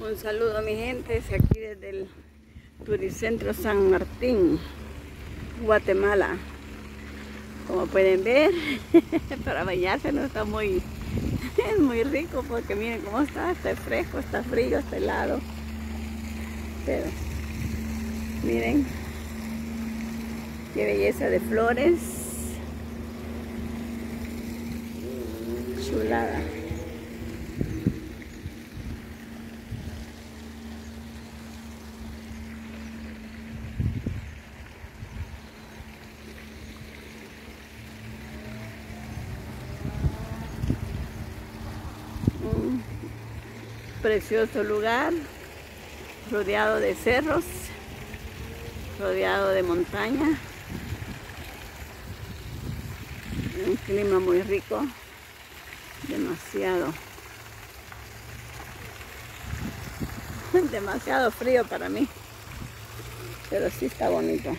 Un saludo a mi gente, es aquí desde el Turicentro San Martín, Guatemala. Como pueden ver, para bañarse no está muy, es muy rico porque miren cómo está, está fresco, está frío, está helado. Pero miren, qué belleza de flores. Chulada. un precioso lugar rodeado de cerros, rodeado de montaña, un clima muy rico, demasiado, demasiado frío para mí, pero sí está bonito.